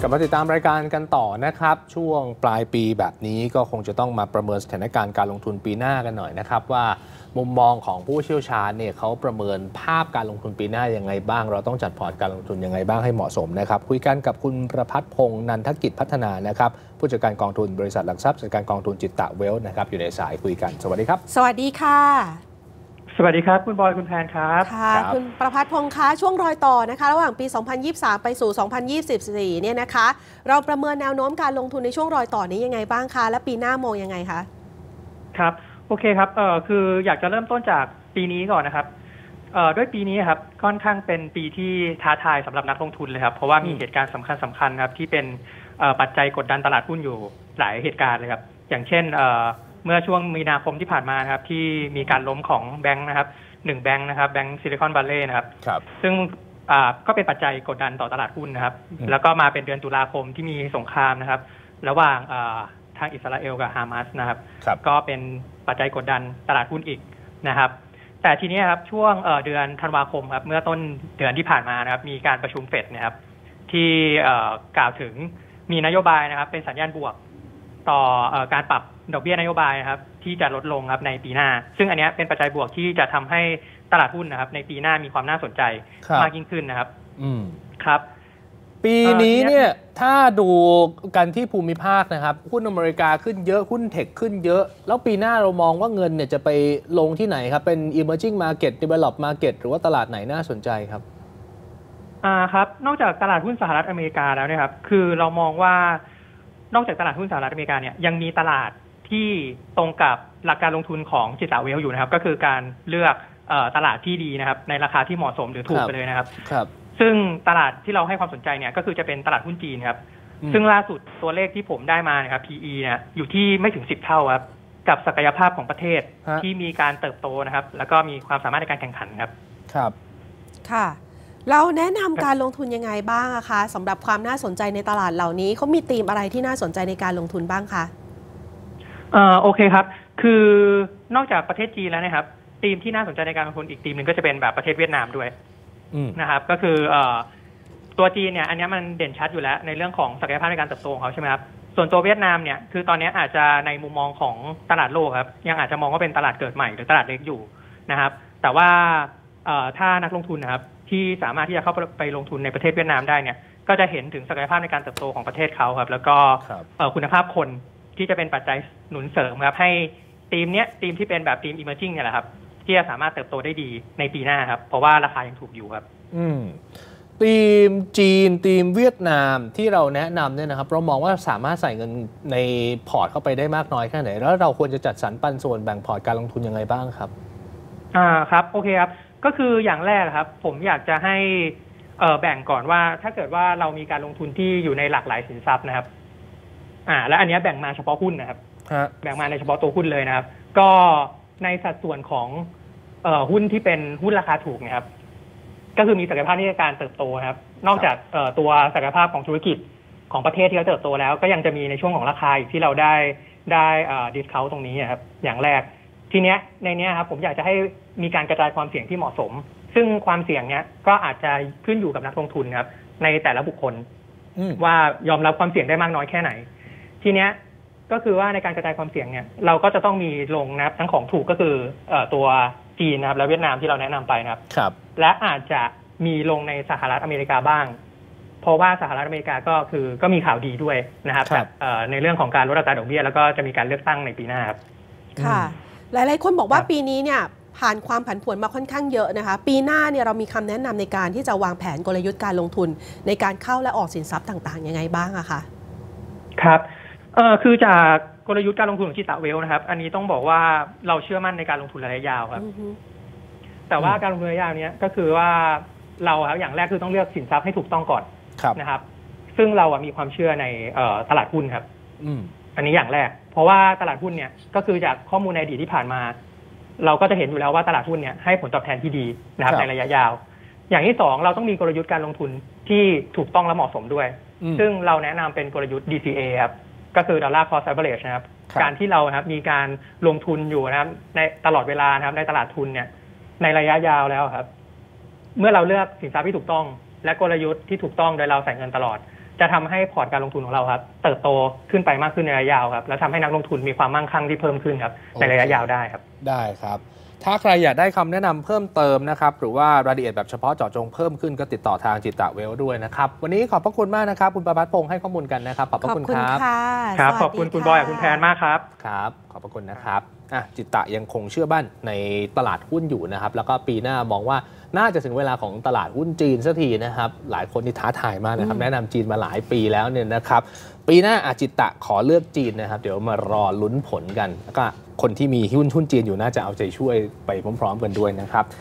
กลับมาติดตามรายการกันต่อนะครับ ช่วงปลายปีแบบนี้ก็คงจะต้องมาประเมินสถานการณ์การลงทุนปีหน้ากันหน่อยนะครับ ว่ามุมมองของผู้เชี่ยวชาญเนี่ยเขาประเมินภาพการลงทุนปีหน้ายังไงบ้าง เราต้องจัดพอร์ตการลงทุนยังไงบ้างให้เหมาะสมนะครับ คุยกันกับคุณประพัฒน์พงษ์นันทกิจพัฒนานะครับผู้จัดการกองทุนบริษัทหลักทรัพย์จัดการกองทุนจิตตะเวลนะครับอยู่ในสายคุยกันสวัสดีครับ สวัสดีค่ะ สวัสดีครับ คุณบอยคุณแพนครับค่ะครับคุณประพัฒน์พงษ์คะช่วงรอยต่อนะคะ ระหว่างปี 2023 ไปสู่ 2024 เนี่ยนะคะ เราประเมินแนวโน้มการลงทุนในช่วงรอยต่อนี้ยังไงบ้างคะ และปีหน้ามองยังไงคะ ครับ โอเคครับเอ่อคืออยากจะเริ่มต้นจากปีนี้ก่อนนะครับเอ่อด้วยปีนี้ครับค่อนข้างเป็นปีที่ท้าทายสำหรับนักลงทุนเลยครับ เพราะว่ามีอืมเหตุการณ์สำคัญสคัญๆครับที่เป็นเอ่อปัจจัยกดดันตลาดหุ้นอยู่หลายเหตุการณ์เลยครับ อย่างเช่นเอ่อ เมื่อช่วงมีนาคมที่ผ่านมานะครับ ที่มีการล้มของแบงค์นะครับหนึ่งแบงค์นะครับแบงค์ Silicon Valley นะครับครับซึ่งอ่าก็เป็นปัจจัยกดดันต่อตลาดหุ้นนะครับอืมแล้วก็มาเป็นเดือนตุลาคมที่มีสงครามนะครับ ระหว่างอ่าทางอิสราเอลกับฮามาสนะครับครับก็เป็นปัจจัยกดดันตลาดหุ้นอีกนะครับ แต่ทีนี้ครับช่วงเอ่อเดือนธันวาคมครับเมื่อต้นเดือนที่ผ่านมานะครับ มีการประชุมเฟดนะครับ ที่เอ่อกล่าวถึงมีนโยบายนะครับ เป็นสัญญาณบวกต่อเอ่อการปรับ ดอกเบี้ยนโยบายนะครับที่จะลดลงครับในปีหน้า ซึ่งอันเนี้ยเป็นปัจจัยบวกที่จะทำให้ตลาดหุ้นนะครับ ในปีหน้ามีความน่าสนใจครับมากยิ่งขึ้นนะครับ อืมครับ ปีนี้เอ่อทีเนี้เนี่ยยถ้าดูกันที่ภูมิภาคนะครับ หุ้นอเมริกาขึ้นเยอะหุ้นเทคขึ้นเยอะ แล้วปีหน้าเรามองว่าเงินเนี่ยจะไปลงที่ไหนครับ เป็น emerging market develop market หรือว่าตลาดไหนน่าสนใจครับอ่าครับ นอกจากตลาดหุ้นสหรัฐอเมริกาแล้วเนี่ยครับ คือเรามองว่านอกจากตลาดหุ้นสหรัฐอเมริกาเนี่ยยังมีตลาด ที่ตรงกับหลักการลงทุนของจิตตาเวลอยู่นะครับ ก็คือการเลือกเอ่อตลาดที่ดีนะครับ ในราคาที่เหมาะสมหรือถูกครับไปเลยนะครับครับ ซึ่งตลาดที่เราให้ความสนใจเนี่ยก็คือจะเป็นตลาดหุ้นจีนครับอืมซึ่งล่าสุดตัวเลขที่ผมได้มานะครับ PE เนี่ยอยู่ที่ไม่ถึง10เท่าครับกับศักยภาพของประเทศฮะที่มีการเติบโตนะครับ แล้วก็มีความสามารถในการแข่งขันครับ ครับ ค่ะ เราแนะนำการลงทุนยังไงบ้างอะคะสำหรับความน่าสนใจในตลาดเหล่านี้เขามีธีมอะไรที่น่าสนใจในการลงทุนบ้างคะ เอ่อโอเคครับ คือนอกจากประเทศจีนแล้วนะครับธีมที่น่าสนใจในการลงทุนอีกธีมหนึ่งก็จะเป็นแบบประเทศเวียดนามด้วยอืมนะครับ ก็คือเอ่อตัวจีนเนี่ย อันเนี้ยมันเด่นชัดอยู่แล้ว ในเรื่องของศักยภาพในการเติบโตของเขาใช่ไหมครับส่วนตัวเวียดนามเนี่ยคือตอนเนี้ยอาจจะในมุมมองของตลาดโลกครับ ยังอาจจะมองว่าเป็นตลาดเกิดใหม่หรือตลาดเล็กอยู่นะครับ แต่ว่าเอ่อถ้านักลงทุนนะครับที่สามารถที่จะเข้าไปลงทุนในประเทศเวียดนามได้เนี่ย ก็จะเห็นถึงศักยภาพในการเติบโตของประเทศเขาครับ แล้วก็ครับเอ่อคุณภาพคน ที่จะเป็นปัจจัยหนุนเสริมครับ ให้ทีมเนี้ยทีมที่เป็นแบบทีม emerging เนี่ยแหละครับ ที่จะสามารถเติบโตได้ดีในปีหน้าครับ เพราะว่าราคายังถูกอยู่ครับ อืมทีมจีนทีมเวียดนามที่เราแนะนำเนี่ยนะครับเรามองว่าสามารถใส่เงินในพอร์ตเข้าไปได้มากน้อยแค่ไหน แล้วเราควรจะจัดสรรปันส่วนแบ่งพอร์ตการลงทุนยังไงบ้างครับ อ่าครับ โอเคครับ ก็คืออย่างแรกครับ ผมอยากจะให้เอ่อแบ่งก่อนว่าถ้าเกิดว่าเรามีการลงทุนที่อยู่ในหลากหลายสินทรัพย์นะครับ อ่า และอันเนี้ยแบ่งมาเฉพาะหุ้นนะครับฮะแบ่งมาในเฉพาะตัวหุ้นเลยนะครับ ก็ในสัดส่วนของเอ่อหุ้นที่เป็นหุ้นราคาถูกเนะครับ ก็คือมีศักยภาพในการเติบโตนะครับ นอกจากเอ่อตัวศักยภาพของธุรกิจของประเทศที่เขาเติบโตแล้ว ก็ยังจะมีในช่วงของราคาอีกที่เราได้ได้ดิสคาวตรงนี้นะครับ อย่างแรก ทีเนี้ยในเนี้ยครับผมอยากจะให้มีการกระจายความเสี่ยงที่เหมาะสม ซึ่งความเสี่ยงเนี้ยก็อาจจะขึ้นอยู่กับนักลงทุนครับ ในแต่ละบุคคลอืมว่ายอมรับความเสี่ยงได้มากน้อยแค่ไหน ทีเนี้ยก็คือว่าในการกระจายความเสี่ยงเนี่ยเราก็จะต้องมีลงนะครับทั้งของถูกก็คือเอ่อตัวจีนนะครับและเวียดนามที่เราแนะนำไปนะครับครับ และอาจจะมีลงในสหรัฐอเมริกาบ้าง เพราะว่าสหรัฐอเมริกาก็คือก็มีข่าวดีด้วยนะครับครับเอ่อในเรื่องของการลดอัตราดอกเบี้ยแล้วก็จะมีการเลือกตั้งในปีหน้าครับค่ะอืมหลาย ๆ คนบอกว่าครับปีนี้เนี่ยผ่านความผันผวนมาค่อนข้างเยอะนะคะ ปีหน้าเนี่ยเรามีคำแนะนำในการที่จะวางแผนกลยุทธ์การลงทุน ในการเข้าและออกสินทรัพย์ต่าง ๆ ยังไงบ้างอะคะครับ เอ่อคือจากกลยุทธ์การลงทุนของชิตาเวลนะครับ อันนี้ต้องบอกว่าเราเชื่อมั่นในการลงทุนระยะยาวครับอือฮึแต่ว่าการลงทุนระยะยาวเนี้ยก็คือว่าเราครับอย่างแรกคือต้องเลือกสินทรัพย์ให้ถูกต้องก่อนครับนะครับ ซึ่งเราอะมีความเชื่อในเอ่อตลาดหุ้นครับ อืมอันนี้อย่างแรก เพราะว่าตลาดหุ้นเนี่ยก็คือจากข้อมูลในอดีตที่ผ่านมา เราก็จะเห็นอยู่แล้วว่าตลาดหุ้นเนี่ยให้ผลตอบแทนที่ดีนะครับครับในระยะยาว อย่างที่สองเราต้องมีกลยุทธ์การลงทุนที่ถูกต้องและเหมาะสมด้วยอืมซึ่งเราแนะนำเป็นกลยุทธ์ DCA ครับ ก็คือ Dollar Cost Average นะครับครับการที่เรานะครับมีการลงทุนอยู่นะครับ ในตลอดเวลานะครับ ในตลาดทุนเนี่ย ในระยะยาวแล้วครับ เมื่อเราเลือกสินทรัพย์ที่ถูกต้อง และกลยุทธ์ที่ถูกต้องโดยเราใส่เงินตลอด จะทำให้พอร์ตการลงทุนของเราครับ เติบโตขึ้นไปมากขึ้นในระยะยาวครับ แล้วทำให้นักลงทุนมีความมั่งคั่งที่เพิ่มขึ้นครับ ในระยะยาวได้ครับ ได้ครับ ถ้าใครอยากได้คำแนะนำเพิ่มเติมนะครับ หรือว่ารายละเอียดแบบเฉพาะเจาะจงเพิ่มขึ้นก็ติดต่อทางจิตตะเวลด้วยนะครับ วันนี้ขอบพระคุณมากนะครับ คุณประพัฒน์พงศ์ให้ข้อมูลกันนะครับ ขอบพขระอบคุณคุณครับ ค่ะครับ สวัสขอบคุณดีคุณบอยกับคุณแพนมากครับ ครับข อบพระคุณนะครับอะจิตตะยังคงเชื่อมั่นในตลาดหุ้นอยู่นะครับ แล้วก็ปีหน้ามองว่าน่าจะถึงเวลาของตลาดหุ้นจีนสักทีนะครับ หลายคนที่ท้าทายมากนะครับ แนะนำจีนมาหลายปีแล้วเนี่ยนะครับ ปีหน้าอาจิตตะขอเลือกจีนนะครับ เดี๋ยวมารอลุ้นผลกัน แล้วก็คนที่มีหุ้นหุ้นจีนอยู่น่าจะเอาใจช่วยไปพร้อม ๆ กันด้วยนะครับ